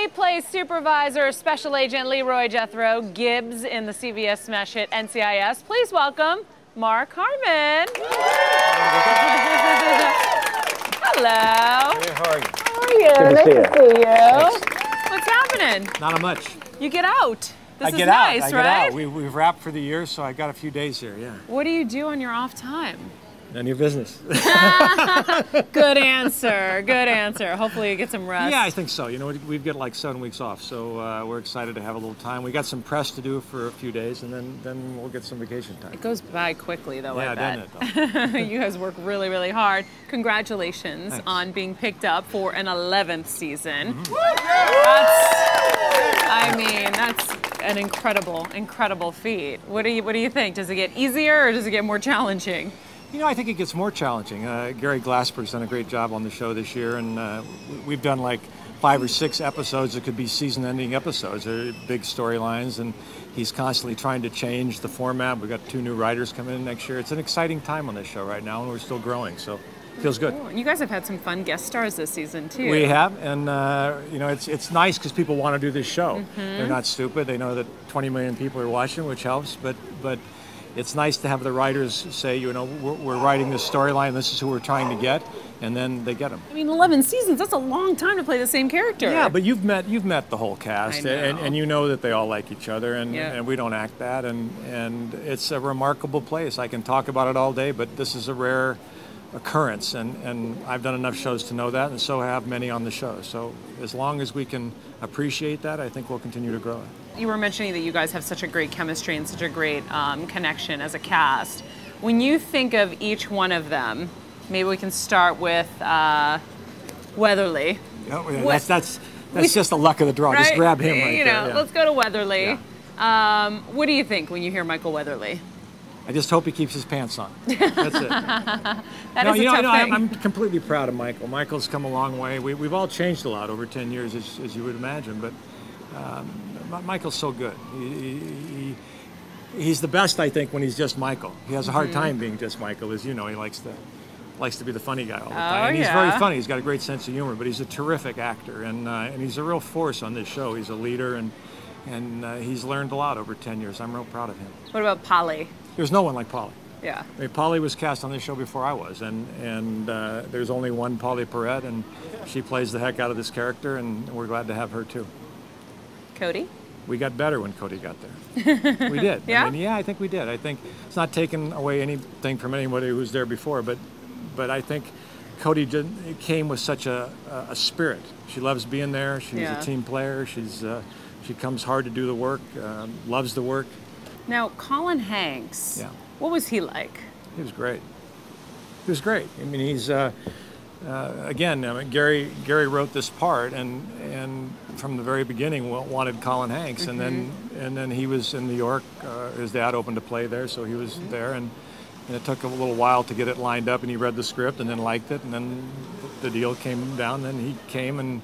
He plays supervisor Special Agent Leroy Jethro Gibbs in the CBS smash hit NCIS. Please welcome Mark Harmon. Hello. Hey, how are you? How are you? Good to nice see to you. see you. What's happening? Not a much. You get out. This I is get nice, out. I get right? out. We, we've wrapped for the year, so I got a few days here. Yeah. What do you do on your off time? None of your business. Good answer. Good answer. Hopefully you get some rest. yeah, I think so. You know, we- we've got like seven weeks off, so uh, we're excited to have a little time. We got some press to do for a few days, and then then we'll get some vacation time. It goes by quickly, though. Yeah, I doesn't bet. it, you guys work really, really hard. Congratulations Thanks. on being picked up for an 11th season. Mm-hmm. That's, I mean, that's an incredible, incredible feat. What do you What do you think? Does it get easier or does it get more challenging? You know, I think it gets more challenging. Uh, Gary Glasberg's done a great job on the show this year, and uh, we- we've done like five or six episodes that could be season-ending episodes. They're big storylines, and he's constantly trying to change the format. We've got two new writers coming in next year. It's an exciting time on this show right now, and we're still growing, so it feels good. Cool. And you guys have had some fun guest stars this season too. We have, and uh, you know, it's it's nice because people want to do this show. Mm-hmm. They're not stupid. They know that 20 million people are watching, which helps. But but it's nice to have the writers say, you know, we're, we're writing this storyline. This is who we're trying to get, and then they get them. I mean, 11 seasons. That's a long time to play the same character. Yeah, but you've met you've met the whole cast, and, and you know that they all like each other, and, Yeah. and we don't act that, and and it's a remarkable place. I can talk about it all day, but this is a rare occurrence, and, and I've done enough shows to know that, and so have many on the show. So as long as we can appreciate that, I think we'll continue to grow it. You were mentioning that you guys have such a great chemistry and such a great um, connection as a cast. When you think of each one of them, maybe we can start with uh, Weatherly. Yeah, yeah, that's that's that's just the luck of the draw. Just grab him right You there. know, yeah. let's go to Weatherly. Um, what do you think when you hear Michael Weatherly? I just hope he keeps his pants on. That's it. That no, is you a know, tough no, thing. I'm, I'm completely proud of Michael. Michael's come a long way. We, we've all changed a lot over 10 years, as, as you would imagine, but um, Michael's so good. He, he, he, he's the best, I think, when he's just Michael. He has a hard time being just Michael, as you know. He likes to likes to be the funny guy all the Oh, time. And he's very funny. He's got a great sense of humor, but he's a terrific actor, and uh, and he's a real force on this show. He's a leader, and and uh, he's learned a lot over 10 years. I'm real proud of him. what about Pauley? There's no one like Pauley. Yeah. I mean, Pauley was cast on this show before I was, and and uh, there's only one Pauley Perrette, and she plays the heck out of this character, and we're glad to have her too. Cote? We got better when Cote got there. we did. Yeah? I mean, yeah, I think we did. I think it's not taking away anything from anybody who was there before, but but I think Cote did, came with such a, a, spirit. She loves being there. She's Yeah. a team player. She's uh, she comes hard to do the work, um, loves the work. Now, Colin Hanks. Yeah. What was he like? He was great. He was great. I mean, he's uh, uh, again. I mean, Gary Gary wrote this part, and and from the very beginning wanted Colin Hanks, and then and then he was in New York. Uh, his dad opened a play there, so he was there, and and it took a little while to get it lined up, and he read the script, and then liked it, and then the deal came down. Then he came and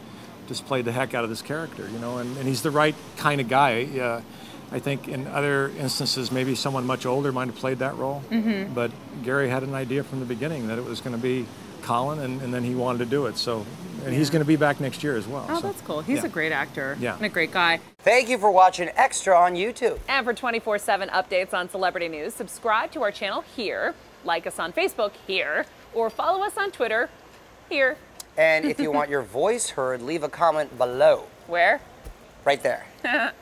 just played the heck out of this character, you know, and, and he's the right kind of guy. I think in other instances, maybe someone much older might have played that role. Mm-hmm. But Gary had an idea from the beginning that it was going to be Colin, and, and then he wanted to do it. So, and he's going to be back next year as well. Oh, so, that's cool. He's yeah. a great actor Yeah. and a great guy. Thank you for watching Extra on YouTube. And for 24 7 updates on celebrity news, subscribe to our channel here, like us on Facebook here, or follow us on Twitter here. And if you want your voice heard, leave a comment below, Where? right there.